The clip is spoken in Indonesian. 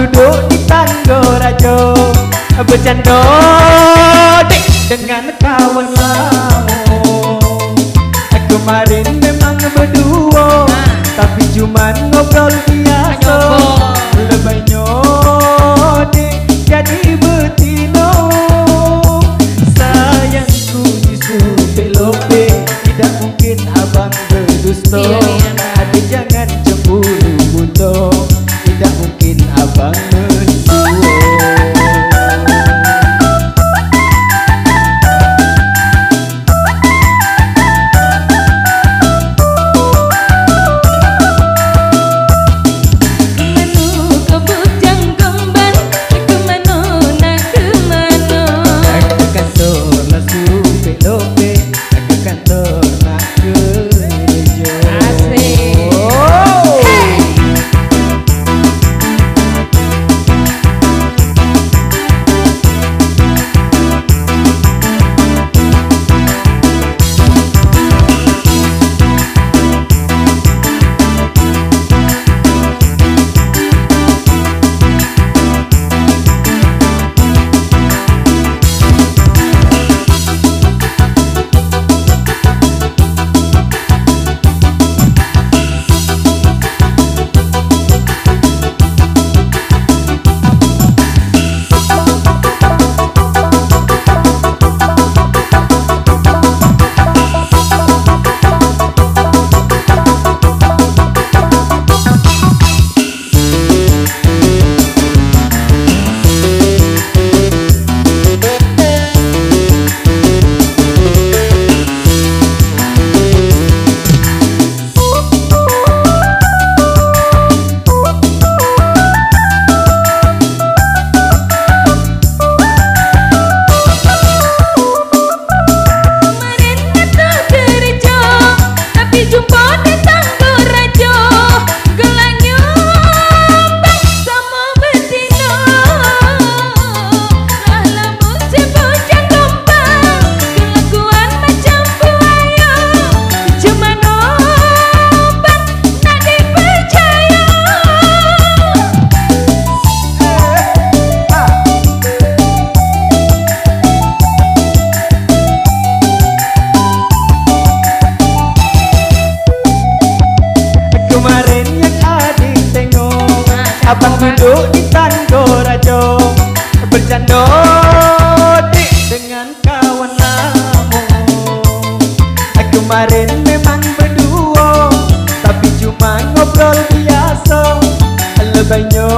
duduk di tanggo rajo Bercanda dek dengan kawan kamu Kemarin memang berdua Tapi cuma ngobrol biasa. Lebihnya dek jadi betino Sayangku di supe Tidak mungkin abang berdusta. Iya, iya. Adik jangan Abang duduk di tanggo rajo Bercanda dengan kawan lama Kemarin memang berdua Tapi cuma ngobrol biasa. Lebaynya